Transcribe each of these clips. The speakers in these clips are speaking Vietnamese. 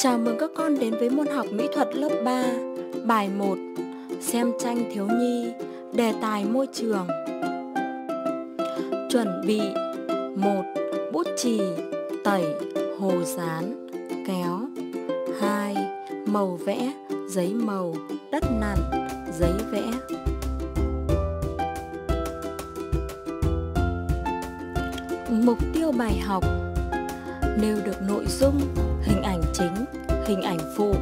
Chào mừng các con đến với môn học mỹ thuật lớp 3, bài 1, xem tranh thiếu nhi, đề tài môi trường. Chuẩn bị 1. Bút chì, tẩy, hồ dán, kéo 2. Màu vẽ, giấy màu, đất nặn, giấy vẽ Mục tiêu bài học Nêu được nội dung, hình ảnh chính, hình ảnh phụ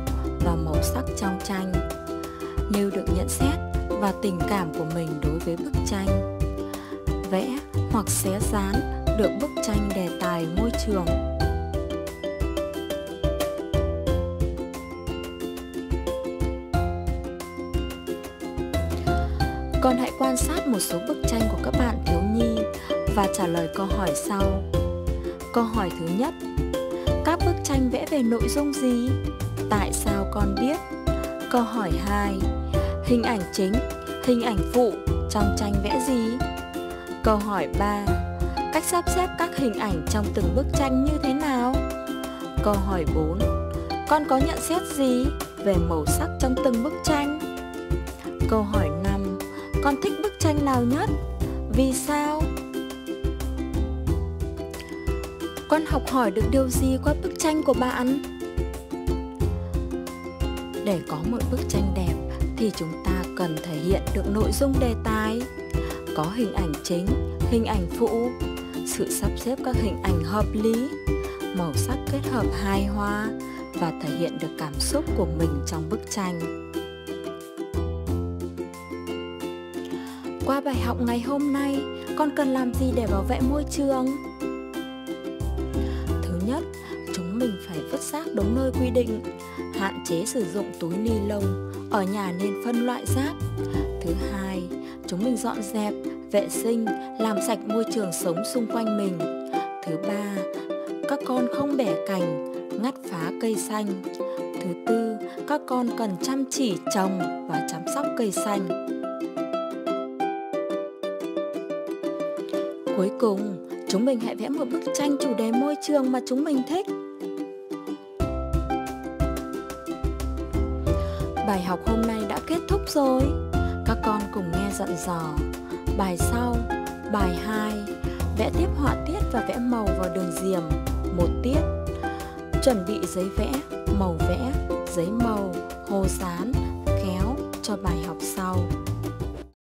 và màu sắc trong tranh. Nêu được nhận xét và tình cảm của mình đối với bức tranh. Vẽ hoặc xé dán được bức tranh đề tài môi trường. Con hãy quan sát một số bức tranh của các bạn thiếu nhi và trả lời câu hỏi sau. Câu hỏi thứ nhất Các bức tranh vẽ về nội dung gì? Tại sao con biết? Câu hỏi 2 Hình ảnh chính, hình ảnh phụ trong tranh vẽ gì? Câu hỏi 3 Cách sắp xếp các hình ảnh trong từng bức tranh như thế nào? Câu hỏi 4 Con có nhận xét gì về màu sắc trong từng bức tranh? Câu hỏi 5 Con thích bức tranh nào nhất? Vì sao? Con học hỏi được điều gì qua bức tranh của bạn để có một bức tranh đẹp thì chúng ta cần thể hiện được nội dung đề tài. Có hình ảnh chính, hình ảnh phụ, sự sắp xếp các hình ảnh hợp lý, màu sắc kết hợp hài hòa và thể hiện được cảm xúc của mình trong bức tranh. Qua bài học ngày hôm nay, con cần làm gì để bảo vệ môi trường? Nhất, chúng mình phải vứt rác đúng nơi quy định, hạn chế sử dụng túi ni lông, ở nhà nên phân loại rác. Thứ hai, chúng mình dọn dẹp, vệ sinh, làm sạch môi trường sống xung quanh mình. Thứ ba, các con không bẻ cành, ngắt phá cây xanh. Thứ tư, các con cần chăm chỉ trồng và chăm sóc cây xanh. Cuối cùng, Chúng mình hãy vẽ một bức tranh chủ đề môi trường mà chúng mình thích. Bài học hôm nay đã kết thúc rồi. Các con cùng nghe dặn dò. Bài sau, bài 2, vẽ tiếp họa tiết và vẽ màu vào đường diềm, một tiết. Chuẩn bị giấy vẽ, màu vẽ, giấy màu, hồ dán, kéo cho bài học sau.